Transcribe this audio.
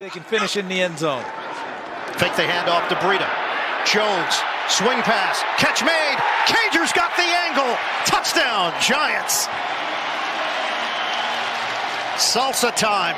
They can finish in the end zone. Fake the handoff to Breida. Jones, swing pass, catch made. Cager's got the angle. Touchdown, Giants. Salsa time.